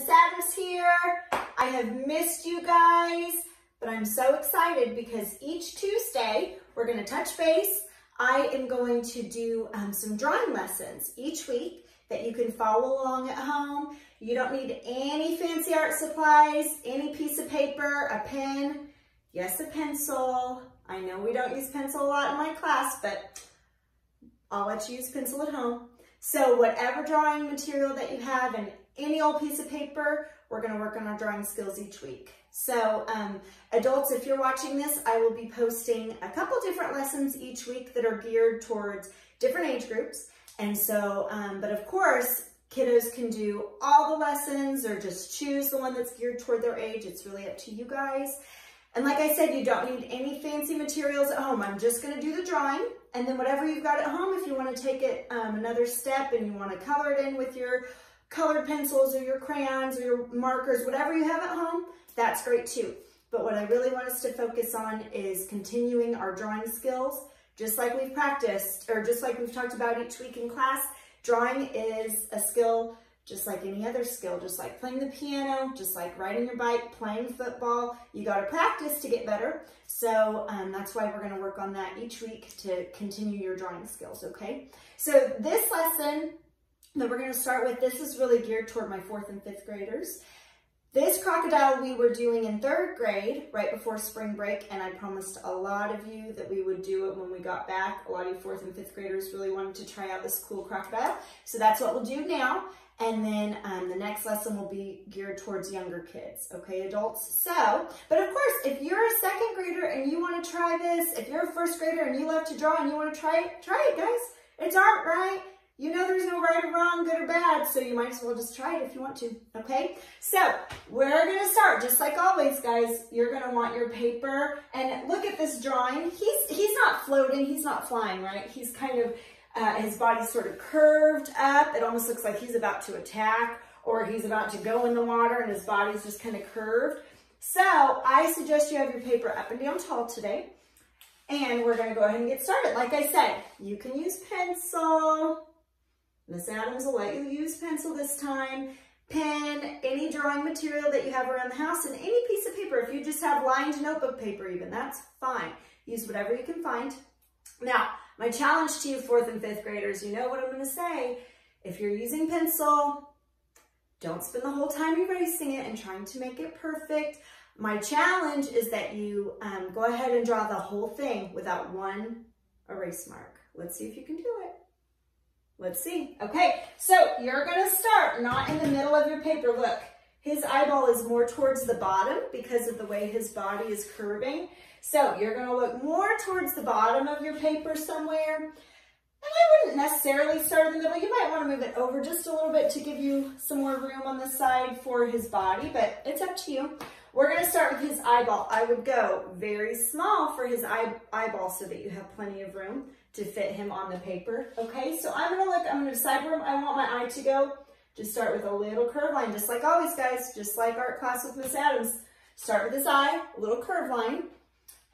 Miss Adams here. I have missed you guys, but I'm so excited because each Tuesday we're gonna touch base. I am going to do um, some drawing lessons each week that you can follow along at home. You don't need any fancy art supplies, any piece of paper, a pen, yes, a pencil. I know we don't use pencil a lot in my class, but I'll let you use pencil at home. So whatever drawing material that you have and any old piece of paper, we're gonna work on our drawing skills each week. So um, adults, if you're watching this, I will be posting a couple different lessons each week that are geared towards different age groups. And so, um, but of course, kiddos can do all the lessons or just choose the one that's geared toward their age. It's really up to you guys. And like I said, you don't need any fancy materials at home. I'm just gonna do the drawing and then whatever you've got at home, if you wanna take it um, another step and you wanna color it in with your colored pencils or your crayons or your markers, whatever you have at home, that's great too. But what I really want us to focus on is continuing our drawing skills, just like we've practiced, or just like we've talked about each week in class, drawing is a skill just like any other skill, just like playing the piano, just like riding your bike, playing football. You got to practice to get better. So um, that's why we're going to work on that each week to continue your drawing skills, okay? So this lesson that we're going to start with, this is really geared toward my fourth and fifth graders. This crocodile we were doing in third grade right before spring break, and I promised a lot of you that we would do it when we got back. A lot of you fourth and fifth graders really wanted to try out this cool crocodile. So that's what we'll do now. And then um, the next lesson will be geared towards younger kids, okay, adults? So, but of course, if you're a second grader and you want to try this, if you're a first grader and you love to draw and you want to try it, try it, guys. It's art, right? You know there's no right or wrong, good or bad, so you might as well just try it if you want to, okay? So, we're gonna start, just like always, guys, you're gonna want your paper, and look at this drawing. He's, he's not floating, he's not flying, right? He's kind of uh, his body's sort of curved up. It almost looks like he's about to attack or he's about to go in the water and his body's just kind of curved. So I suggest you have your paper up and down tall today. And we're gonna go ahead and get started. Like I said, you can use pencil. Miss Adams will let you use pencil this time. Pen, any drawing material that you have around the house, and any piece of paper. If you just have lined notebook paper even, that's fine. Use whatever you can find. Now, my challenge to you fourth and fifth graders, you know what I'm gonna say. If you're using pencil, don't spend the whole time erasing it and trying to make it perfect. My challenge is that you um, go ahead and draw the whole thing without one erase mark. Let's see if you can do it. Let's see. Okay, so you're gonna start not in the middle of your paper. Look, his eyeball is more towards the bottom because of the way his body is curving. So you're gonna look more towards the bottom of your paper somewhere. And I wouldn't necessarily start in the middle. You might wanna move it over just a little bit to give you some more room on the side for his body, but it's up to you. We're gonna start with his eyeball. I would go very small for his eye, eyeball so that you have plenty of room to fit him on the paper. Okay, so I'm gonna look, I'm gonna decide where I want my eye to go. Just start with a little curve line, just like always, guys, just like art class with Miss Adams. Start with his eye, a little curve line.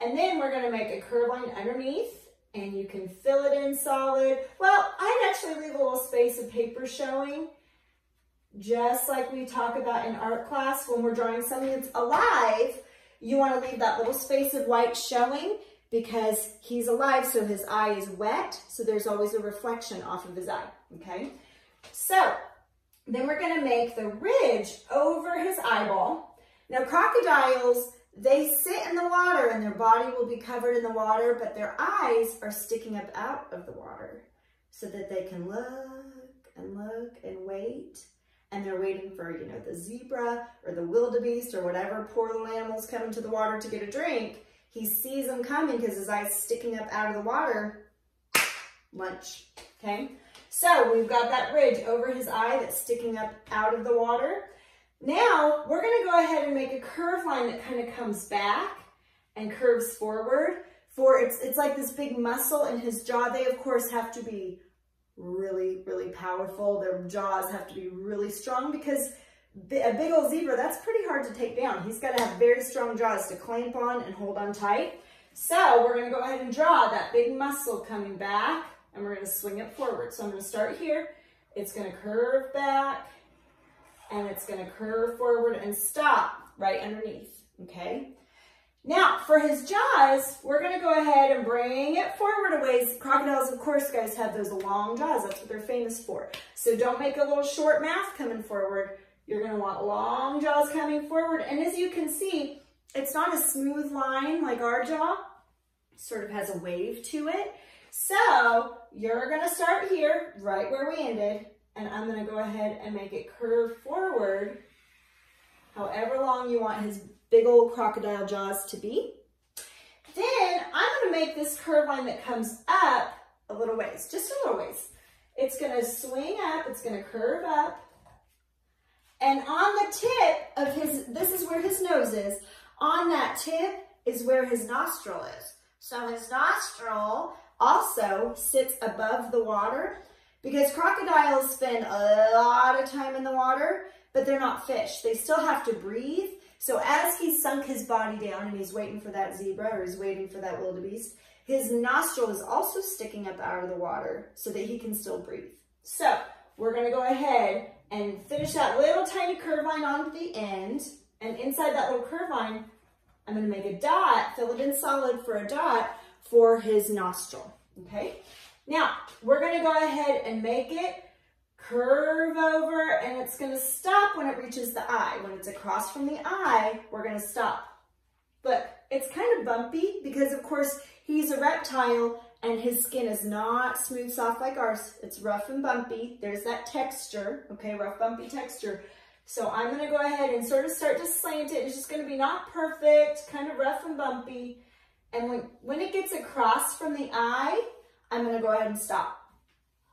And then we're gonna make a curve line underneath and you can fill it in solid. Well, I'd actually leave a little space of paper showing, just like we talk about in art class when we're drawing something that's alive, you wanna leave that little space of white showing because he's alive, so his eye is wet, so there's always a reflection off of his eye, okay? So, then we're gonna make the ridge over his eyeball. Now, crocodiles, they sit in the water and their body will be covered in the water, but their eyes are sticking up out of the water so that they can look and look and wait. And they're waiting for, you know, the zebra or the wildebeest or whatever poor little animals come into the water to get a drink. He sees them coming because his eye's sticking up out of the water. Lunch, okay? So we've got that ridge over his eye that's sticking up out of the water. Now we're gonna go ahead and make a curve line that kind of comes back and curves forward. For it's, it's like this big muscle in his jaw. They of course have to be really, really powerful. Their jaws have to be really strong because a big old zebra, that's pretty hard to take down. He's got to have very strong jaws to clamp on and hold on tight. So we're going to go ahead and draw that big muscle coming back and we're going to swing it forward. So I'm going to start here. It's going to curve back and it's gonna curve forward and stop right underneath, okay? Now, for his jaws, we're gonna go ahead and bring it forward a ways. Crocodiles, of course, guys, have those long jaws. That's what they're famous for. So don't make a little short mouth coming forward. You're gonna want long jaws coming forward. And as you can see, it's not a smooth line like our jaw. It sort of has a wave to it. So you're gonna start here, right where we ended, and I'm gonna go ahead and make it curve forward however long you want his big old crocodile jaws to be. Then I'm gonna make this curve line that comes up a little ways, just a little ways. It's gonna swing up, it's gonna curve up, and on the tip of his, this is where his nose is, on that tip is where his nostril is. So his nostril also sits above the water because crocodiles spend a lot of time in the water, but they're not fish. They still have to breathe. So as he sunk his body down and he's waiting for that zebra or he's waiting for that wildebeest, his nostril is also sticking up out of the water so that he can still breathe. So we're gonna go ahead and finish that little tiny curve line on the end. And inside that little curve line, I'm gonna make a dot, fill it in solid for a dot for his nostril, okay? Now, we're gonna go ahead and make it curve over and it's gonna stop when it reaches the eye. When it's across from the eye, we're gonna stop. But it's kind of bumpy because of course he's a reptile and his skin is not smooth, soft like ours. It's rough and bumpy. There's that texture, okay, rough, bumpy texture. So I'm gonna go ahead and sort of start to slant it. It's just gonna be not perfect, kind of rough and bumpy. And when, when it gets across from the eye, I'm gonna go ahead and stop.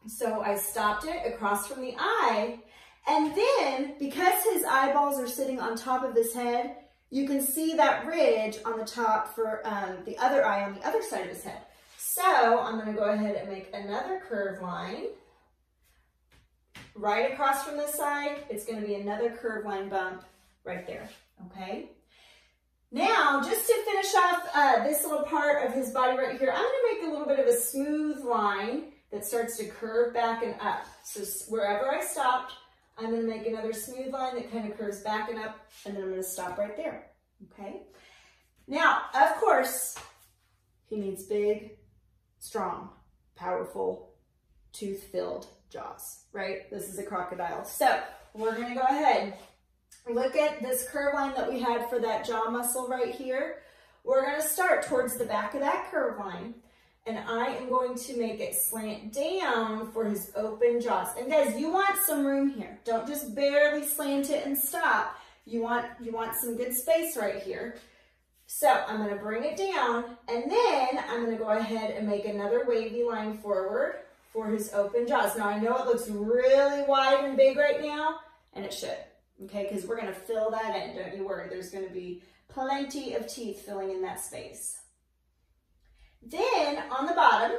So I stopped it across from the eye. And then, because his eyeballs are sitting on top of his head, you can see that ridge on the top for um, the other eye on the other side of his head. So I'm gonna go ahead and make another curve line. Right across from this side, it's gonna be another curve line bump right there, okay? Now, just to finish off uh, this little part of his body right here, I'm gonna make a little bit of a smooth line that starts to curve back and up. So wherever I stopped, I'm gonna make another smooth line that kind of curves back and up, and then I'm gonna stop right there, okay? Now, of course, he needs big, strong, powerful, tooth-filled jaws, right? This is a crocodile. So we're gonna go ahead. Look at this curve line that we had for that jaw muscle right here. We're gonna start towards the back of that curve line and I am going to make it slant down for his open jaws. And guys, you want some room here. Don't just barely slant it and stop. You want, you want some good space right here. So I'm gonna bring it down and then I'm gonna go ahead and make another wavy line forward for his open jaws. Now I know it looks really wide and big right now and it should, okay? Because we're gonna fill that in, don't you worry. There's gonna be plenty of teeth filling in that space. Then on the bottom,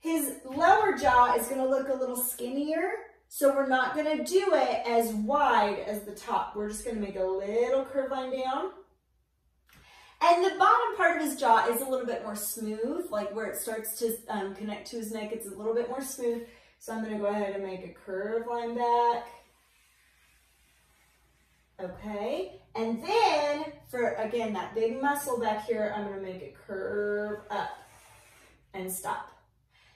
his lower jaw is gonna look a little skinnier so we're not gonna do it as wide as the top. We're just gonna make a little curve line down and the bottom part of his jaw is a little bit more smooth, like where it starts to um, connect to his neck, it's a little bit more smooth. So I'm gonna go ahead and make a curve line back. Okay, and then for, again, that big muscle back here, I'm gonna make it curve up and stop.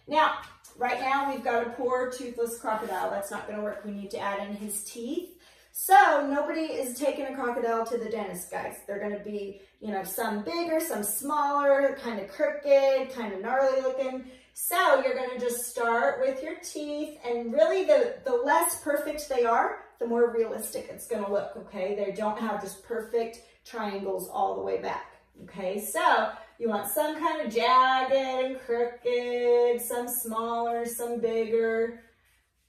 Now, right now we've got a poor toothless crocodile. That's not gonna work. We need to add in his teeth. So nobody is taking a crocodile to the dentist, guys. They're going to be, you know, some bigger, some smaller, kind of crooked, kind of gnarly looking. So you're going to just start with your teeth and really the, the less perfect they are, the more realistic it's going to look, okay? They don't have just perfect triangles all the way back, okay? So you want some kind of jagged and crooked, some smaller, some bigger,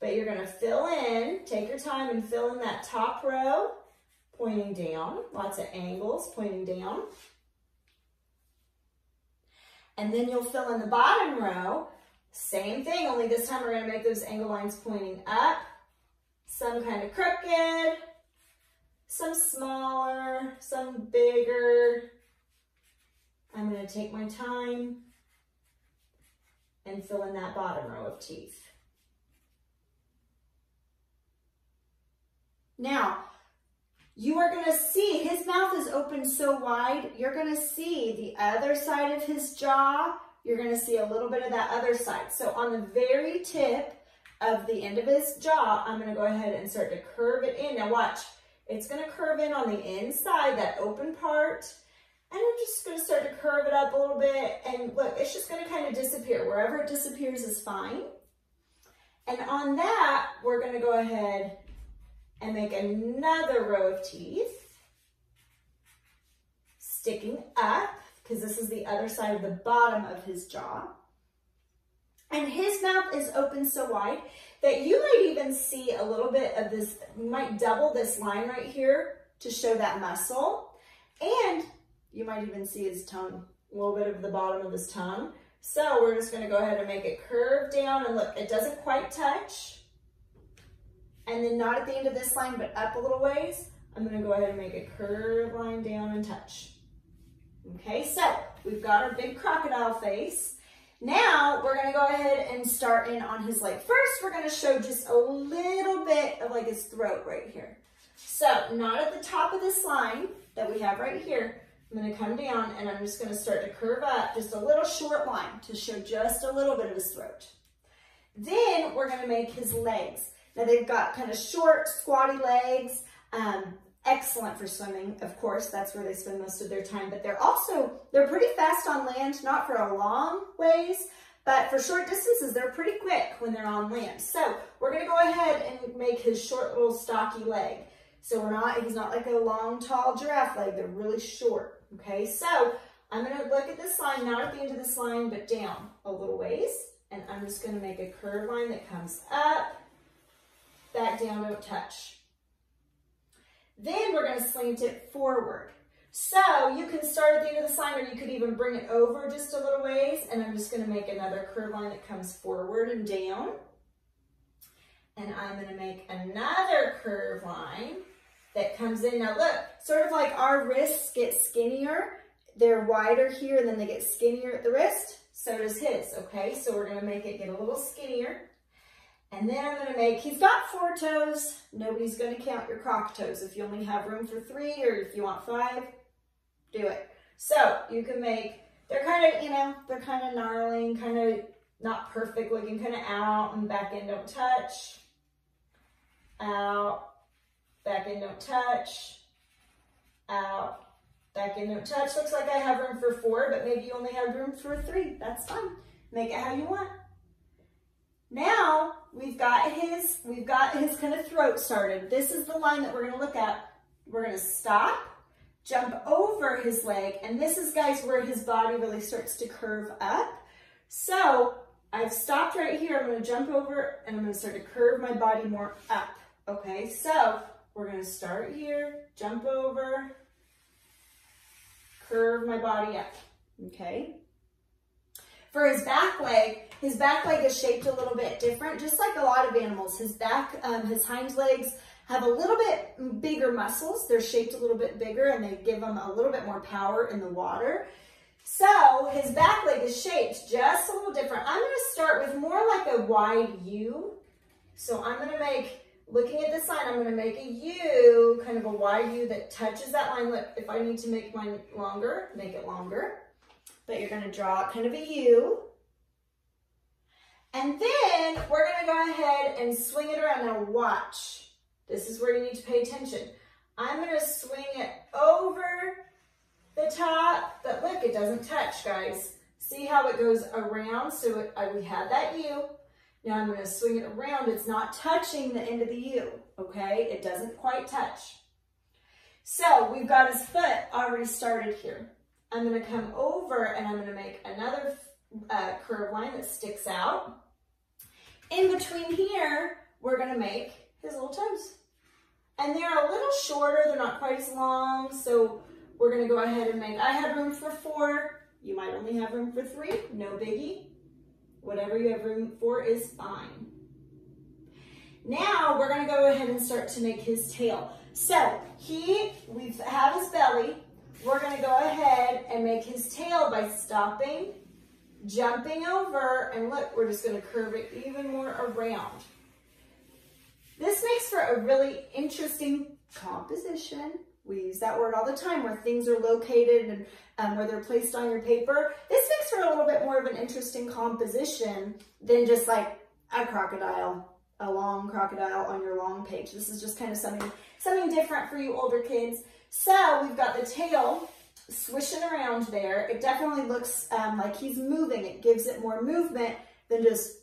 but you're gonna fill in, take your time and fill in that top row, pointing down, lots of angles pointing down. And then you'll fill in the bottom row, same thing, only this time we're gonna make those angle lines pointing up, some kind of crooked, some smaller, some bigger. I'm gonna take my time and fill in that bottom row of teeth. Now, you are gonna see, his mouth is open so wide, you're gonna see the other side of his jaw, you're gonna see a little bit of that other side. So on the very tip of the end of his jaw, I'm gonna go ahead and start to curve it in. Now watch, it's gonna curve in on the inside, that open part, and I'm just gonna start to curve it up a little bit, and look, it's just gonna kind of disappear. Wherever it disappears is fine. And on that, we're gonna go ahead and make another row of teeth, sticking up, because this is the other side of the bottom of his jaw. And his mouth is open so wide that you might even see a little bit of this, might double this line right here to show that muscle. And you might even see his tongue, a little bit of the bottom of his tongue. So we're just gonna go ahead and make it curve down and look, it doesn't quite touch. And then not at the end of this line, but up a little ways. I'm gonna go ahead and make a curved line down and touch. Okay, so we've got our big crocodile face. Now we're gonna go ahead and start in on his leg. First, we're gonna show just a little bit of like his throat right here. So not at the top of this line that we have right here, I'm gonna come down and I'm just gonna start to curve up just a little short line to show just a little bit of his throat. Then we're gonna make his legs. Now they've got kind of short, squatty legs, um, excellent for swimming. Of course, that's where they spend most of their time, but they're also, they're pretty fast on land, not for a long ways, but for short distances, they're pretty quick when they're on land. So we're gonna go ahead and make his short little stocky leg. So we're not, he's not like a long, tall giraffe leg, they're really short. Okay, so I'm gonna look at this line, not at the end of this line, but down a little ways. And I'm just gonna make a curved line that comes up, back down, don't touch. Then we're gonna slant it forward. So you can start at the end of the sign or you could even bring it over just a little ways. And I'm just gonna make another curved line that comes forward and down. And I'm gonna make another curved line that comes in. Now look, sort of like our wrists get skinnier, they're wider here and then they get skinnier at the wrist. So does his, okay? So we're gonna make it get a little skinnier. And then I'm gonna make, he's got four toes. Nobody's gonna count your croc toes. If you only have room for three or if you want five, do it. So you can make, they're kind of, you know, they're kind of gnarling, kind of not perfect looking, kind of out and back in, don't touch. Out, back in, don't touch, out, back in, don't touch. Looks like I have room for four, but maybe you only have room for three. That's fine. Make it how you want. Now we've got his, we've got his kind of throat started. This is the line that we're gonna look at. We're gonna stop, jump over his leg, and this is, guys, where his body really starts to curve up. So I've stopped right here. I'm gonna jump over and I'm gonna start to curve my body more up. Okay, so we're gonna start here, jump over, curve my body up, okay? For his back leg, his back leg is shaped a little bit different, just like a lot of animals. His back, um, his hind legs have a little bit bigger muscles. They're shaped a little bit bigger and they give them a little bit more power in the water. So his back leg is shaped just a little different. I'm gonna start with more like a wide U. So I'm gonna make Looking at this line, I'm gonna make a U, kind of a wide U that touches that line. Look, if I need to make mine longer, make it longer. But you're gonna draw kind of a U. And then we're gonna go ahead and swing it around. Now watch. This is where you need to pay attention. I'm gonna swing it over the top, but look, it doesn't touch, guys. See how it goes around? So it, we have that U. Now I'm gonna swing it around. It's not touching the end of the U, okay? It doesn't quite touch. So we've got his foot already started here. I'm gonna come over and I'm gonna make another uh, curve line that sticks out. In between here, we're gonna make his little toes. And they're a little shorter, they're not quite as long, so we're gonna go ahead and make, I have room for four, you might only have room for three, no biggie. Whatever you have room for is fine. Now we're gonna go ahead and start to make his tail. So he, we have his belly. We're gonna go ahead and make his tail by stopping, jumping over, and look, we're just gonna curve it even more around. This makes for a really interesting composition. We use that word all the time where things are located and um, where they're placed on your paper. This makes for a little bit more of an interesting composition than just like a crocodile, a long crocodile on your long page. This is just kind of something, something different for you older kids. So we've got the tail swishing around there. It definitely looks um, like he's moving. It gives it more movement than just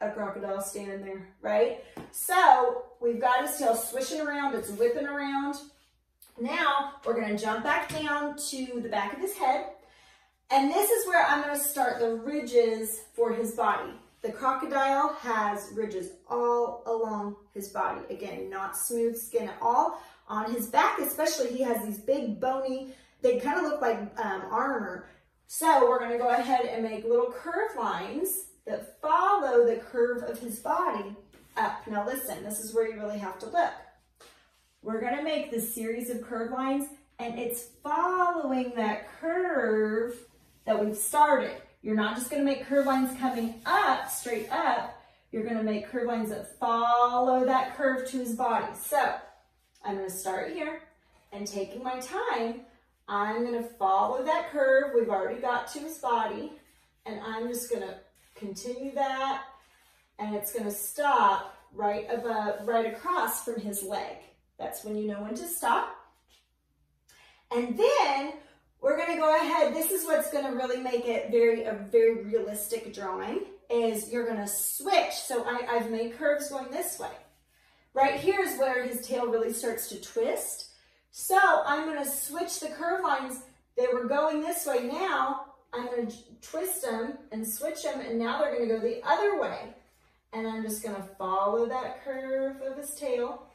a crocodile standing there, right? So we've got his tail swishing around. It's whipping around. Now we're gonna jump back down to the back of his head. And this is where I'm gonna start the ridges for his body. The crocodile has ridges all along his body. Again, not smooth skin at all. On his back especially, he has these big bony, they kind of look like um, armor. So we're gonna go ahead and make little curved lines that follow the curve of his body up. Now listen, this is where you really have to look. We're gonna make this series of curved lines and it's following that curve that we've started. You're not just gonna make curved lines coming up, straight up, you're gonna make curved lines that follow that curve to his body. So I'm gonna start here and taking my time, I'm gonna follow that curve we've already got to his body and I'm just gonna continue that and it's gonna stop right above, right across from his leg. That's when you know when to stop. And then we're gonna go ahead, this is what's gonna really make it very a very realistic drawing, is you're gonna switch. So I, I've made curves going this way. Right here is where his tail really starts to twist. So I'm gonna switch the curve lines. They were going this way now. I'm gonna twist them and switch them and now they're gonna go the other way. And I'm just gonna follow that curve of his tail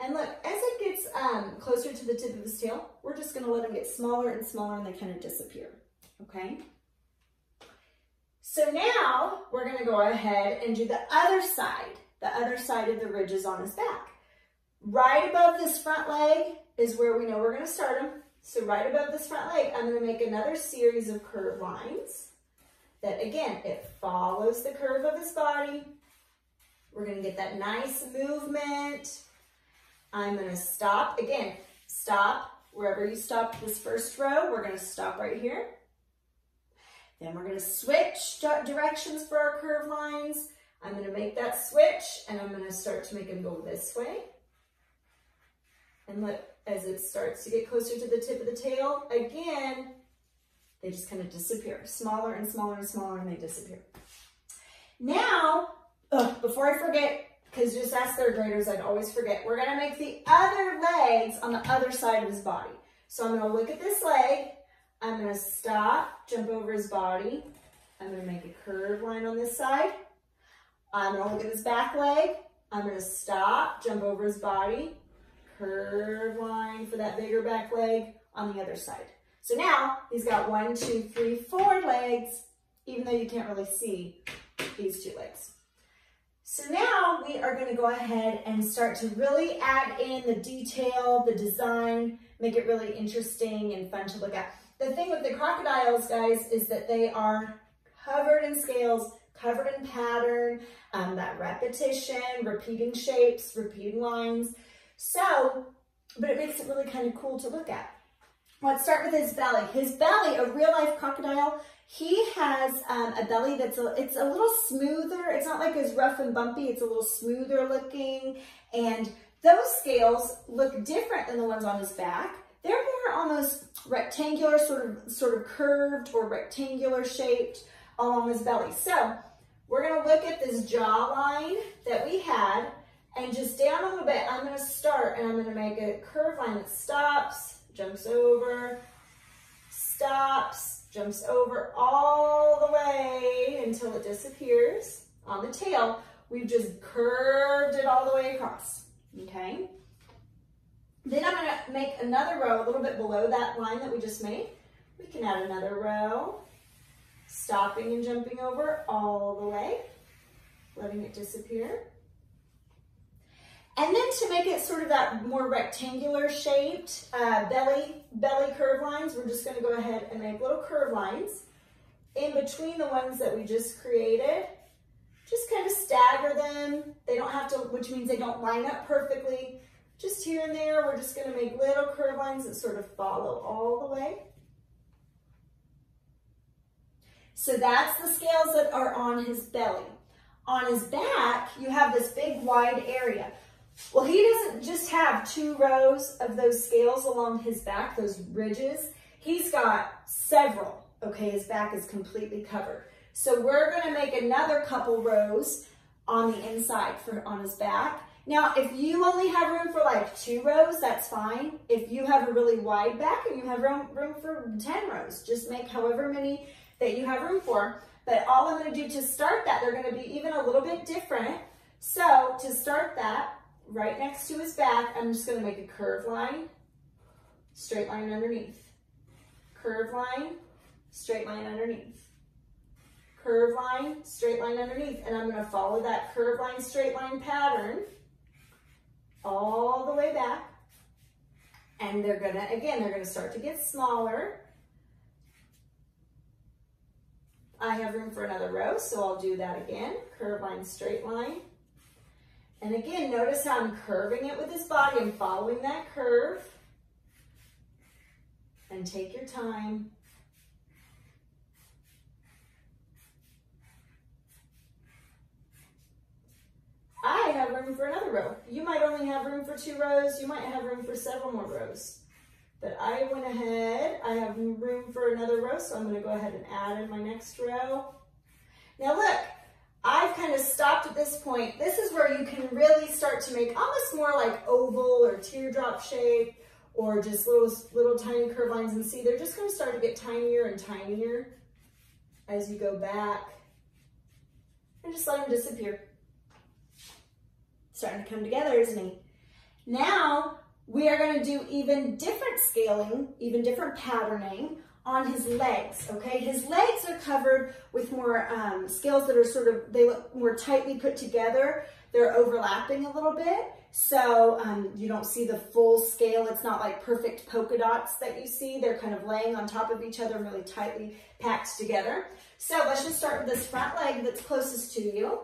and look, as it gets um, closer to the tip of his tail, we're just gonna let them get smaller and smaller and they kind of disappear, okay? So now we're gonna go ahead and do the other side, the other side of the ridges on his back. Right above this front leg is where we know we're gonna start them. So right above this front leg, I'm gonna make another series of curved lines that again, it follows the curve of his body. We're gonna get that nice movement I'm gonna stop, again, stop wherever you stopped this first row. We're gonna stop right here. Then we're gonna switch directions for our curve lines. I'm gonna make that switch and I'm gonna start to make them go this way. And look, as it starts to get closer to the tip of the tail, again, they just kind of disappear. Smaller and smaller and smaller and they disappear. Now, ugh, before I forget, because just as third graders, I'd always forget. We're gonna make the other legs on the other side of his body. So I'm gonna look at this leg, I'm gonna stop, jump over his body. I'm gonna make a curved line on this side. I'm gonna look at his back leg. I'm gonna stop, jump over his body, curved line for that bigger back leg on the other side. So now he's got one, two, three, four legs, even though you can't really see these two legs. So now we are gonna go ahead and start to really add in the detail, the design, make it really interesting and fun to look at. The thing with the crocodiles, guys, is that they are covered in scales, covered in pattern, um, that repetition, repeating shapes, repeating lines. So, but it makes it really kind of cool to look at. Let's start with his belly. His belly, a real life crocodile, he has um, a belly that's a, it's a little smoother. It's not like as rough and bumpy. It's a little smoother looking. And those scales look different than the ones on his back. They're more almost rectangular, sort of, sort of curved or rectangular shaped along his belly. So we're gonna look at this jawline that we had and just down a little bit, I'm gonna start and I'm gonna make a curve line that stops, jumps over, stops, jumps over all the way until it disappears on the tail. We've just curved it all the way across, okay? Then I'm gonna make another row a little bit below that line that we just made. We can add another row, stopping and jumping over all the way, letting it disappear. And then to make it sort of that more rectangular shaped uh, belly, belly curve lines, we're just gonna go ahead and make little curve lines in between the ones that we just created. Just kind of stagger them. They don't have to, which means they don't line up perfectly. just here and there, we're just gonna make little curve lines that sort of follow all the way. So that's the scales that are on his belly. On his back, you have this big wide area. Well, he doesn't just have two rows of those scales along his back, those ridges. He's got several, okay? His back is completely covered. So we're gonna make another couple rows on the inside for on his back. Now, if you only have room for like two rows, that's fine. If you have a really wide back and you have room, room for 10 rows, just make however many that you have room for. But all I'm gonna do to start that, they're gonna be even a little bit different. So to start that, right next to his back, I'm just gonna make a curve line, straight line underneath. Curve line, straight line underneath. Curve line, straight line underneath. And I'm gonna follow that curve line, straight line pattern all the way back. And they're gonna, again, they're gonna start to get smaller. I have room for another row, so I'll do that again. Curve line, straight line. And again, notice how I'm curving it with this body. I'm following that curve. And take your time. I have room for another row. You might only have room for two rows. You might have room for several more rows. But I went ahead, I have room for another row, so I'm gonna go ahead and add in my next row. Now look, I've kind of stopped at this point. This is where you can really start to make almost more like oval or teardrop shape or just little, little tiny curve lines. And see, they're just gonna start to get tinier and tinier as you go back. And just let them disappear starting to come together, isn't he? Now, we are gonna do even different scaling, even different patterning on his legs, okay? His legs are covered with more um, scales that are sort of, they look more tightly put together. They're overlapping a little bit. So um, you don't see the full scale. It's not like perfect polka dots that you see. They're kind of laying on top of each other really tightly packed together. So let's just start with this front leg that's closest to you.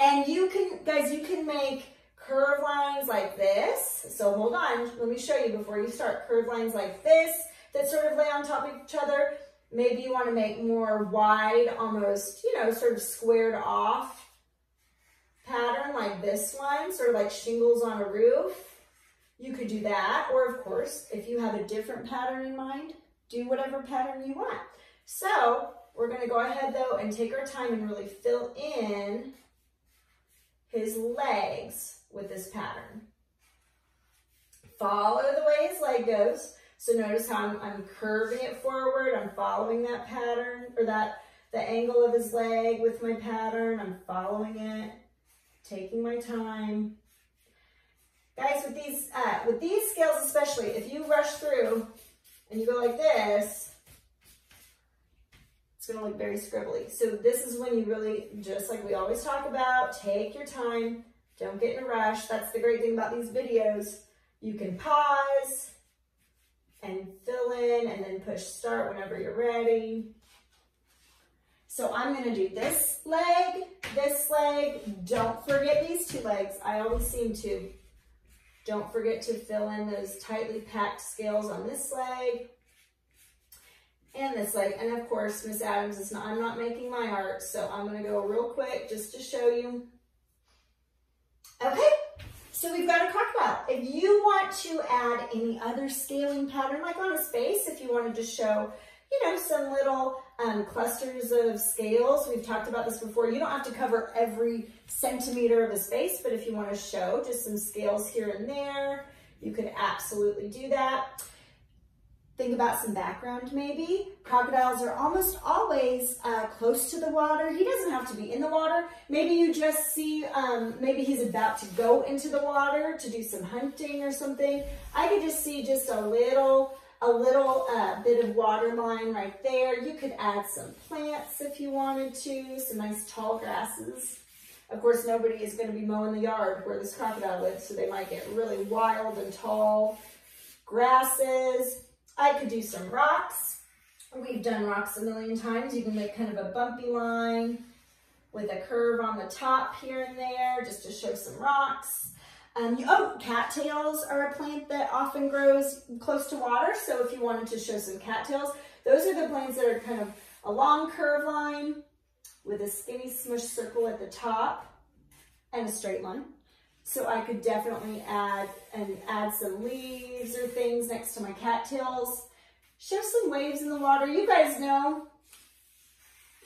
And you can, guys, you can make curve lines like this. So hold on, let me show you before you start. Curve lines like this that sort of lay on top of each other. Maybe you want to make more wide, almost, you know, sort of squared off pattern like this one, sort of like shingles on a roof. You could do that. Or of course, if you have a different pattern in mind, do whatever pattern you want. So we're going to go ahead though and take our time and really fill in his legs with this pattern. Follow the way his leg goes. So notice how I'm, I'm curving it forward. I'm following that pattern or that the angle of his leg with my pattern. I'm following it, taking my time. Guys, with these, uh, with these scales especially, if you rush through and you go like this, it's gonna look very scribbly. So this is when you really, just like we always talk about, take your time, don't get in a rush. That's the great thing about these videos. You can pause and fill in and then push start whenever you're ready. So I'm gonna do this leg, this leg. Don't forget these two legs. I always seem to. Don't forget to fill in those tightly packed scales on this leg and this leg. And of course, Miss Adams is not, I'm not making my art, so I'm gonna go real quick just to show you. Okay, so we've got a crocodile. If you want to add any other scaling pattern, like on his face, if you wanted to show, you know, some little um, clusters of scales, we've talked about this before. You don't have to cover every centimeter of his face, but if you want to show just some scales here and there, you could absolutely do that think about some background maybe. Crocodiles are almost always uh, close to the water. He doesn't have to be in the water. Maybe you just see, um, maybe he's about to go into the water to do some hunting or something. I could just see just a little, a little uh, bit of water line right there. You could add some plants if you wanted to, some nice tall grasses. Of course, nobody is going to be mowing the yard where this crocodile lives, so they might get really wild and tall grasses. I could do some rocks. We've done rocks a million times. You can make kind of a bumpy line with a curve on the top here and there just to show some rocks. Um, you, oh, cattails are a plant that often grows close to water. So if you wanted to show some cattails, those are the plants that are kind of a long curve line with a skinny smush circle at the top and a straight line. So I could definitely add and add some leaves or things next to my cattails. Show some waves in the water. You guys know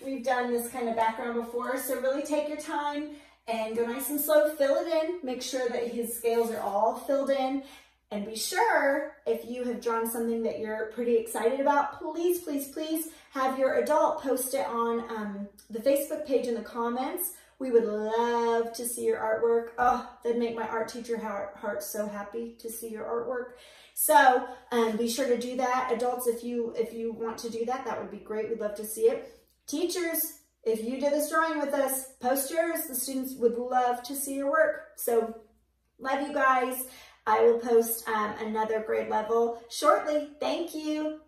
we've done this kind of background before, so really take your time and go nice and slow, fill it in, make sure that his scales are all filled in, and be sure if you have drawn something that you're pretty excited about, please, please, please have your adult post it on um, the Facebook page in the comments. We would love to see your artwork. Oh, that'd make my art teacher heart, heart so happy to see your artwork. So um, be sure to do that. Adults, if you if you want to do that, that would be great. We'd love to see it. Teachers, if you did this drawing with us, post yours. The students would love to see your work. So love you guys. I will post um, another grade level shortly. Thank you.